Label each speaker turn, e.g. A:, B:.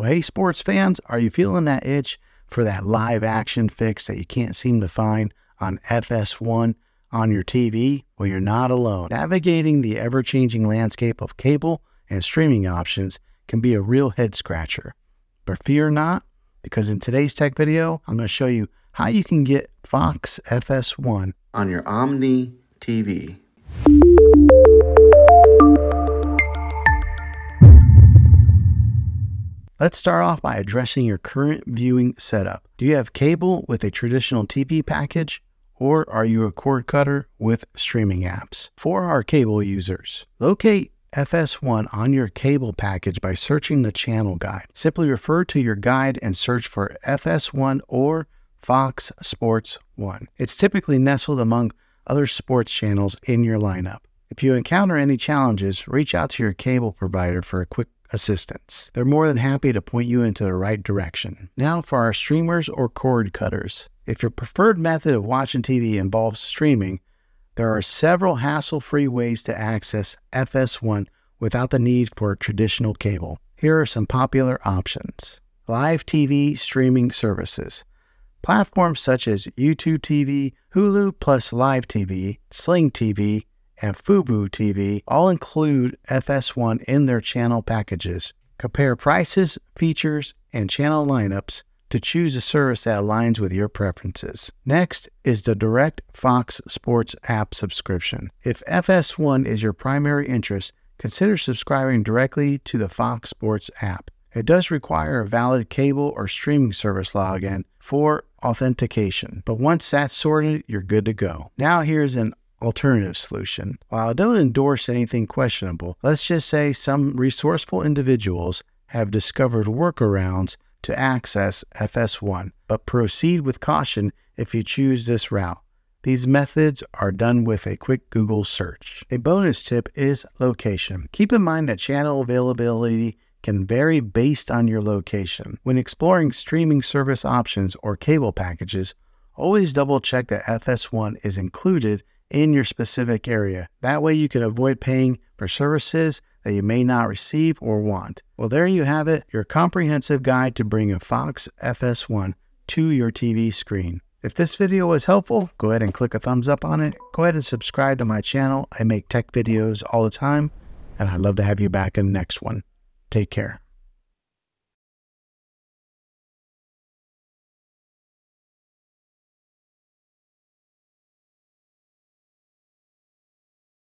A: Well, hey, sports fans, are you feeling that itch for that live action fix that you can't seem to find on FS1 on your TV? Well, you're not alone. Navigating the ever changing landscape of cable and streaming options can be a real head scratcher. But fear not, because in today's tech video, I'm going to show you how you can get Fox FS1 on your Omni TV. Let's start off by addressing your current viewing setup. Do you have cable with a traditional TV package? Or are you a cord cutter with streaming apps? For our cable users, locate FS1 on your cable package by searching the channel guide. Simply refer to your guide and search for FS1 or Fox Sports 1. It's typically nestled among other sports channels in your lineup. If you encounter any challenges, reach out to your cable provider for a quick assistance. They're more than happy to point you into the right direction. Now for our streamers or cord cutters. If your preferred method of watching TV involves streaming, there are several hassle-free ways to access FS1 without the need for traditional cable. Here are some popular options. Live TV streaming services. Platforms such as YouTube TV, Hulu plus Live TV, Sling TV, and Fubo TV all include FS1 in their channel packages. Compare prices, features, and channel lineups to choose a service that aligns with your preferences. Next is the Direct Fox Sports app subscription. If FS1 is your primary interest, consider subscribing directly to the Fox Sports app. It does require a valid cable or streaming service login for authentication, but once that's sorted, you're good to go. Now here's an alternative solution. While I don't endorse anything questionable, let's just say some resourceful individuals have discovered workarounds to access FS1, but proceed with caution if you choose this route. These methods are done with a quick Google search. A bonus tip is location. Keep in mind that channel availability can vary based on your location. When exploring streaming service options or cable packages, always double check that FS1 is included in your specific area. That way you can avoid paying for services that you may not receive or want. Well, there you have it, your comprehensive guide to bring a Fox FS1 to your TV screen. If this video was helpful, go ahead and click a thumbs up on it. Go ahead and subscribe to my channel. I make tech videos all the time, and I'd love to have you back in the next one. Take care.